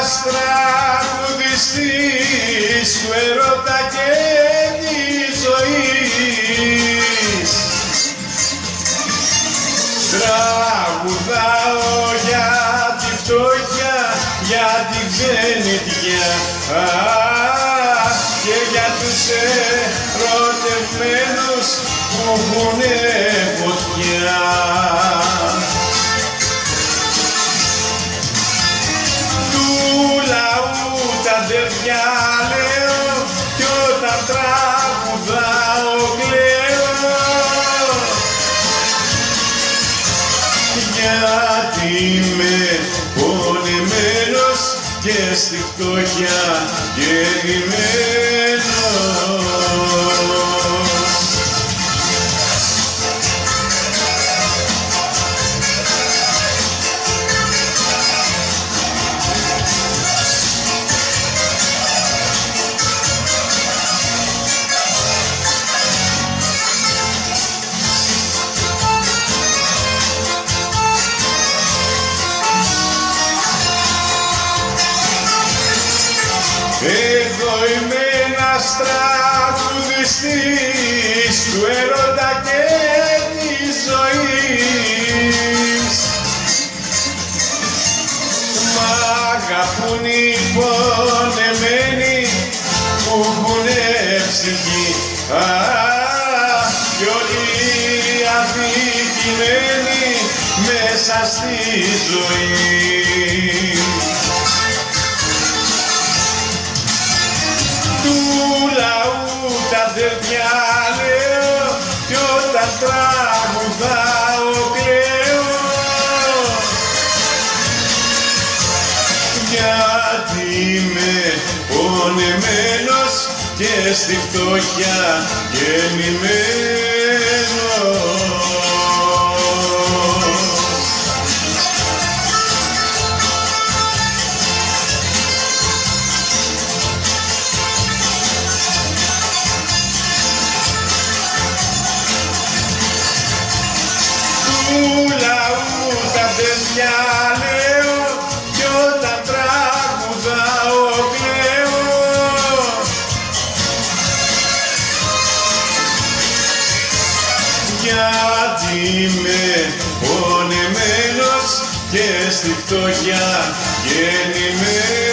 ένας τραγουδιστής του ερώτα και της ζωής Τραγουδάω για τη φτώχεια, για την ξενιτιά και για τους ερωτευμένους που έχουνε φωτιά. Γιατί είμαι πονεμένος και στη φτώχεια γεννημένος. Είμαι ένας τραγουδιστής του έρωτα και της ζωής. Μ' αγαπούν οι πονεμένοι που έχουνε ψυχή Α, κι όλοι οι αδικημένοι μέσα στη ζωή. Τα αδερφιά λέω κι όταν τραγουδάω κλαίω γιατί είμαι πονεμένος και στη φτώχεια γεννημένος. Του λαού τα παιδιά λέω κι όταν τραγουδάω κλαίω γιατί είμαι πονεμένος και στη φτώχεια γεννημένος